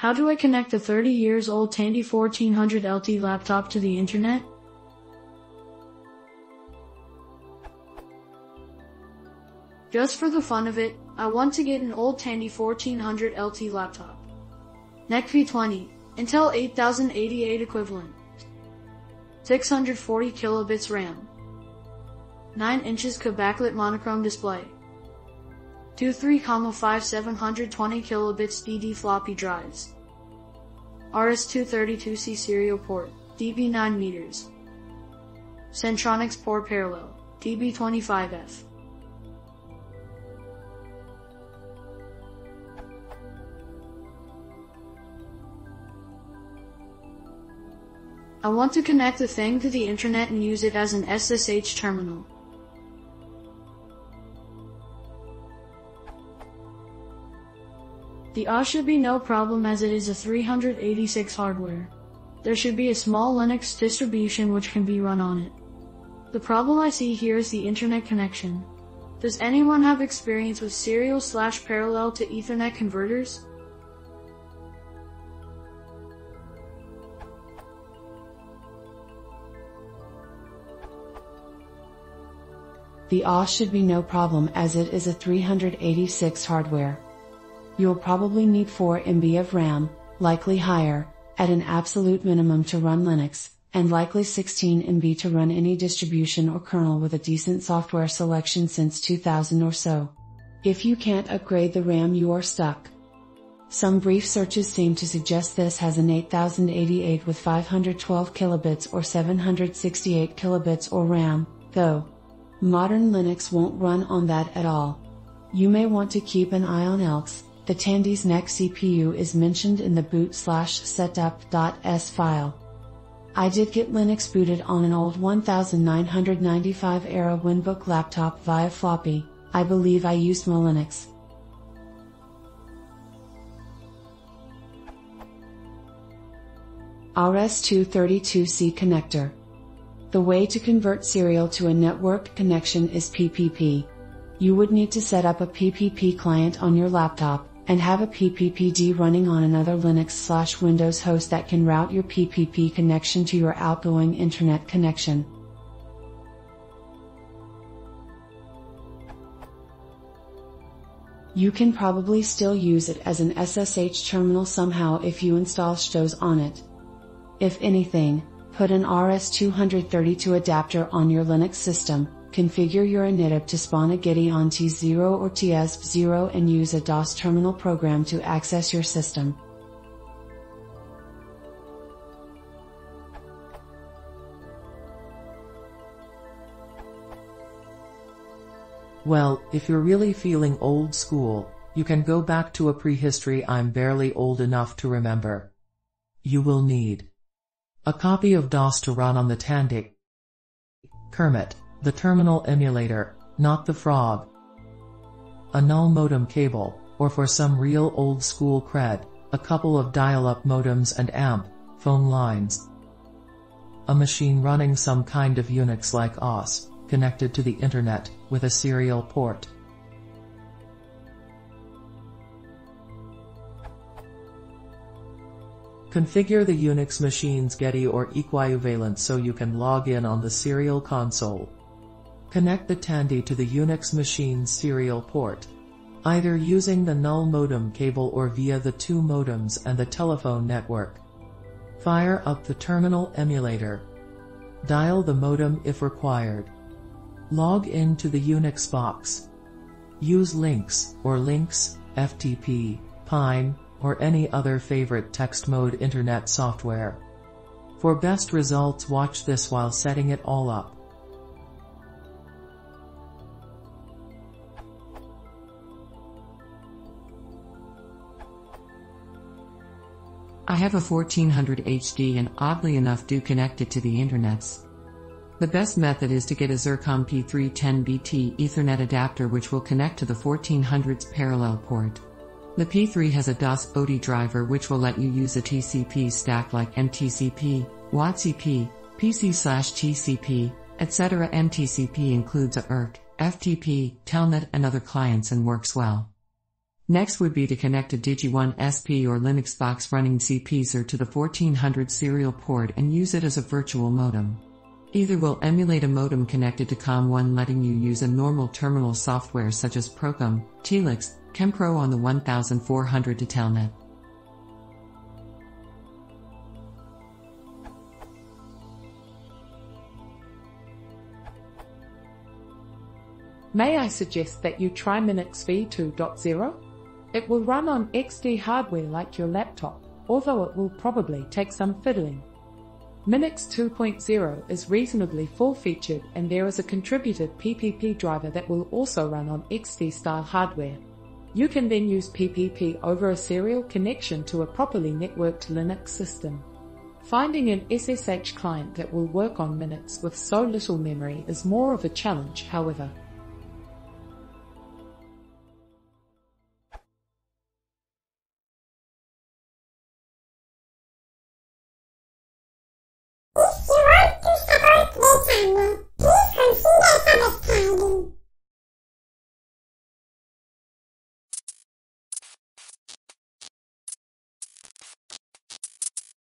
How do I connect a 30 years old Tandy 1400 LT laptop to the internet? Just for the fun of it, I want to get an old Tandy 1400 LT laptop. NEC V20, Intel 8088 equivalent. 640 kilobits RAM. 9 inches backlit monochrome display. 23,5 720 kilobits DD floppy drives. RS-232C serial port, DB9 meters. Centronics port parallel, DB25F. I want to connect the thing to the internet and use it as an SSH terminal. The OS should be no problem as it is a 386 hardware. There should be a small Linux distribution which can be run on it. The problem I see here is the internet connection. Does anyone have experience with serial slash parallel to Ethernet converters? The OS should be no problem as it is a 386 hardware. You'll probably need 4 MB of RAM, likely higher, at an absolute minimum to run Linux, and likely 16 MB to run any distribution or kernel with a decent software selection since 2000 or so. If you can't upgrade the RAM you are stuck. Some brief searches seem to suggest this has an 8088 with 512 kilobits or 768 kilobits or RAM, though. Modern Linux won't run on that at all. You may want to keep an eye on ELKS, the Tandy's NEC CPU is mentioned in the boot slash setup.s file. I did get Linux booted on an old 1995 era Winbook laptop via floppy, I believe I used Molinux. RS-232C connector. The way to convert serial to a network connection is PPP. You would need to set up a PPP client on your laptop, and have a PPPD running on another Linux slash Windows host that can route your PPP connection to your outgoing internet connection. You can probably still use it as an SSH terminal somehow if you install STOS on it. If anything, put an RS-232 adapter on your Linux system, configure your inittab to spawn a Getty on T0 or TSP0 and use a DOS terminal program to access your system. Well, if you're really feeling old school, you can go back to a prehistory I'm barely old enough to remember. You will need a copy of DOS to run on the Tandy. Kermit the terminal emulator, not the frog. A null modem cable, or for some real old school cred, a couple of dial-up modems and AMP, phone lines. A machine running some kind of Unix like OS, connected to the internet, with a serial port. Configure the Unix machine's Getty or equivalent so you can log in on the serial console. Connect the Tandy to the Unix machine's serial port. Either using the null modem cable or via the two modems and the telephone network. Fire up the terminal emulator. Dial the modem if required. Log in to the Unix box. Use Lynx or Links, FTP, Pine, or any other favorite text mode internet software. For best results watch this while setting it all up. I have a 1400 HD and oddly enough do connect it to the internets. The best method is to get a Xircom P310BT Ethernet adapter which will connect to the 1400's parallel port. The P3 has a DOS OD driver which will let you use a TCP stack like MTCP, WATCP, PC slash TCP, etc. MTCP includes a IRC, FTP, Telnet and other clients and works well. Next would be to connect a Digi One SP or Linux box running CPSR to the 1400 serial port and use it as a virtual modem. Either will emulate a modem connected to COM1 letting you use a normal terminal software such as Procomm, Telix, Kempro on the 1400 to Telnet. May I suggest that you try Minix v2.0? It will run on XT hardware like your laptop, although it will probably take some fiddling. Minix 2.0 is reasonably full-featured and there is a contributed PPP driver that will also run on XT-style hardware. You can then use PPP over a serial connection to a properly networked Linux system. Finding an SSH client that will work on Minix with so little memory is more of a challenge, however.